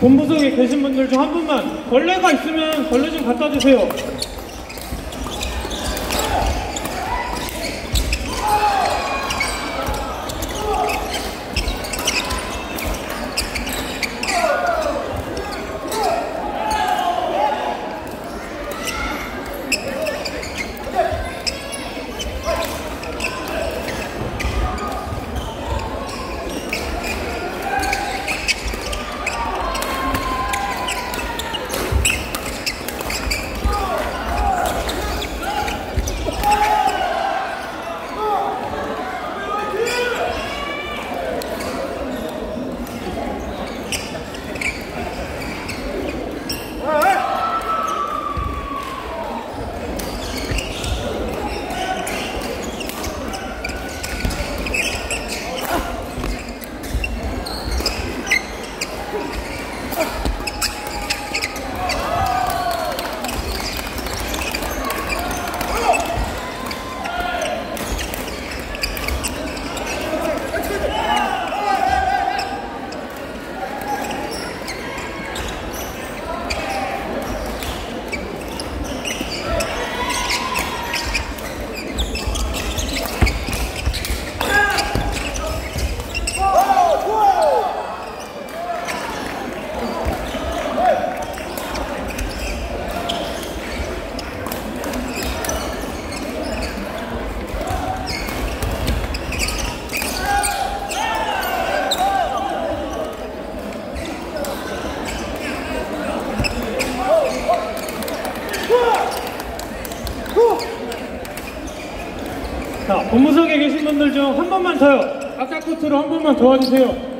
본부석에 계신 분들 중 한 분만 걸레가 있으면 걸레 좀 갖다 주세요. 자, 본부석에 계신 분들 중한 번만 더요. 아까 코트로 한 번만 도와주세요.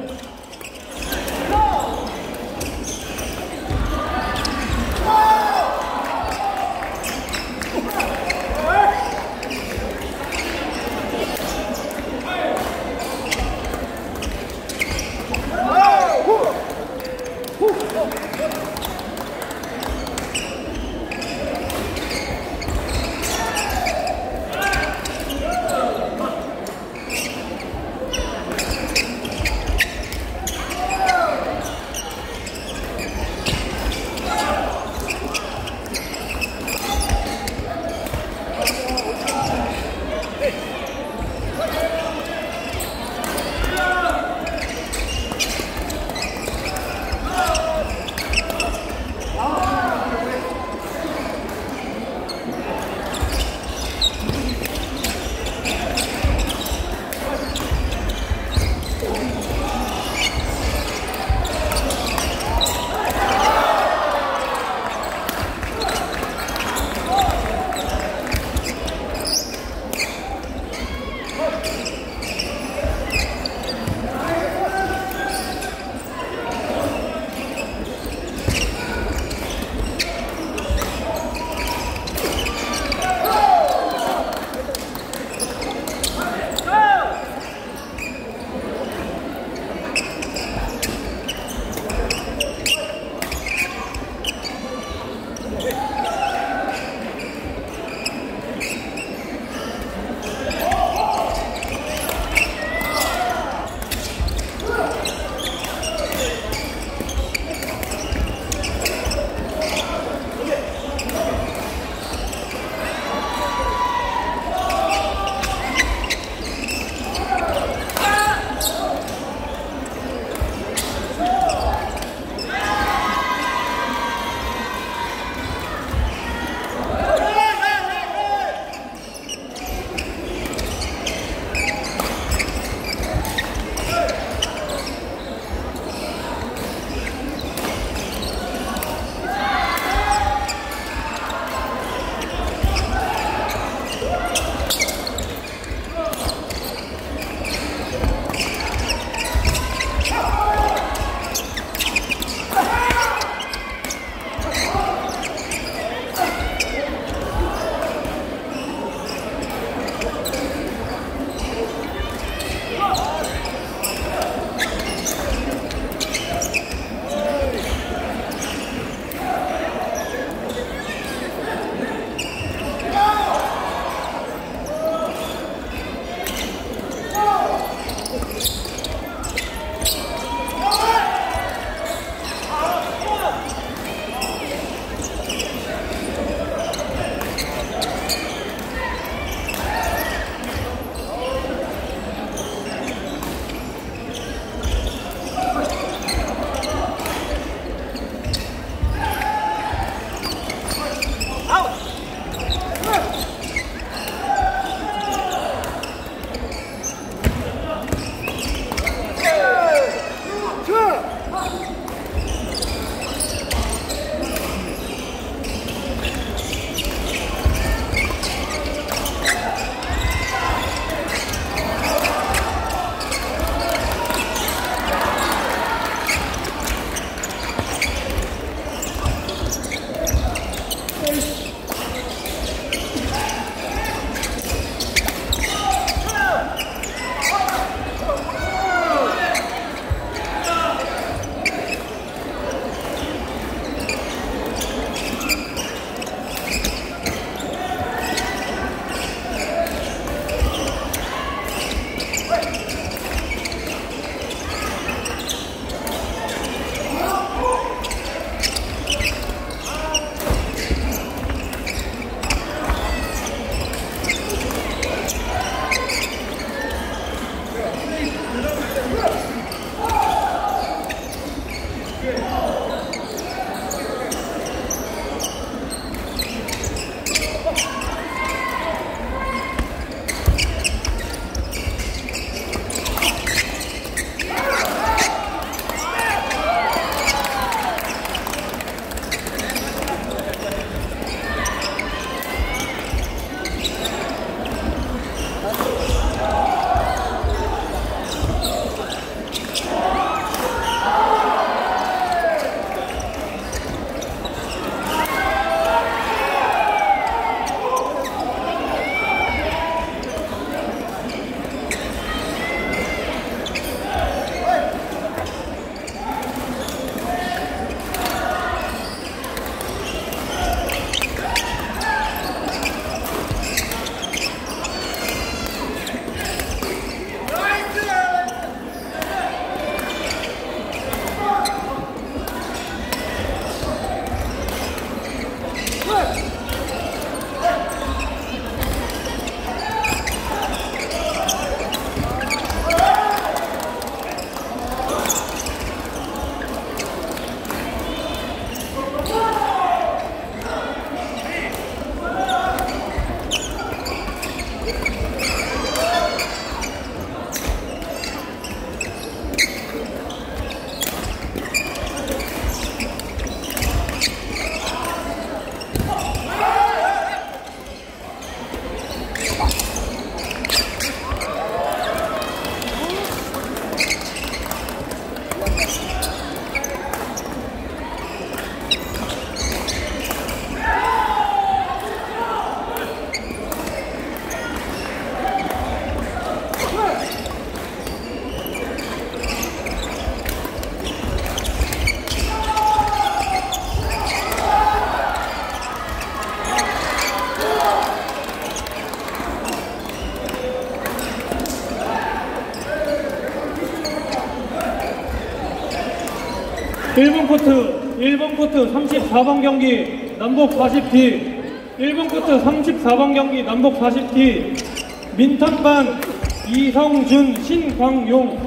34번 경기 남북 40T 1번 코트 34번 경기 남북 40T 민턴반 이성준 신광용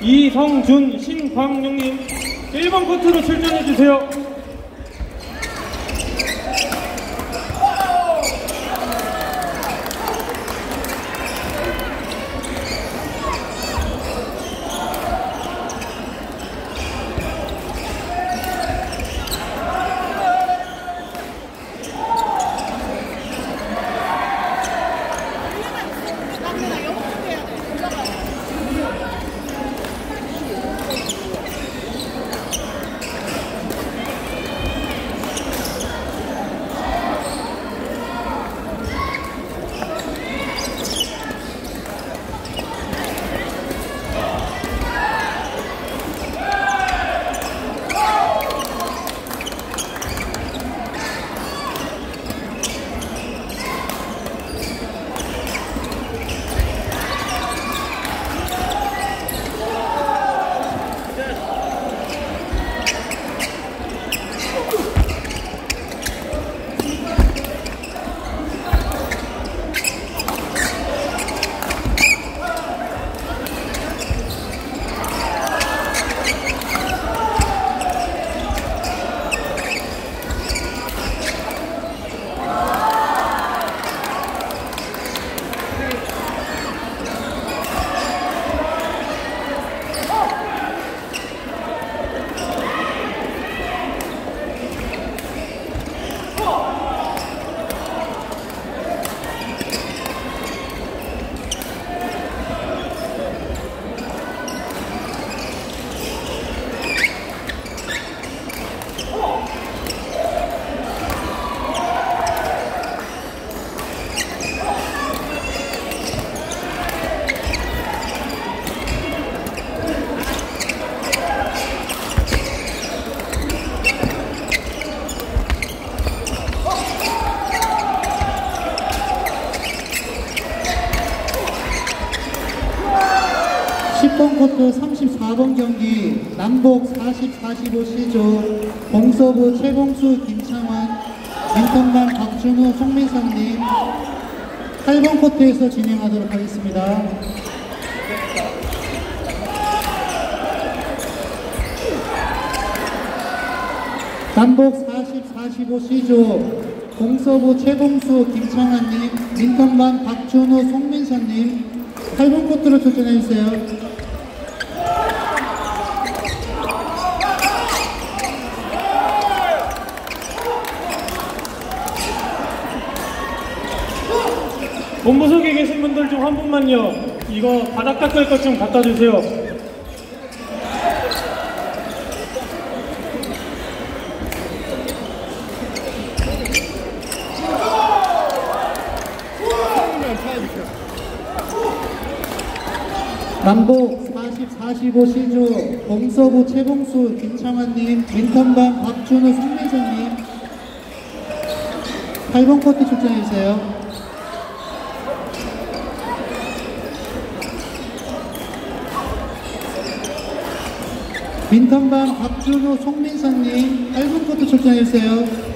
이성준 신광용님 1번 코트로 출전해 주세요. 10번 코트 34번 경기 남북 40-45 시조 공서부 최봉수 김창환 인턴반 박준우 송민성님 8번 코트에서 진행하도록 하겠습니다. 남북 40-45 시조 공서부 최봉수 김창환님 인턴반 박준우 송민선님 8번 코트로 출전해주세요. 본부석에 계신 분들 중한 분만요. 이거 바닥 닦을 것 좀 갖다 주세요. 남북 40, 45 시조 공서부 최봉수 김창환님 민턴반 박준우 송민선님 8번 코트 출전해주세요. 민턴반 박준우 송민선님 8번 코트 출전해주세요.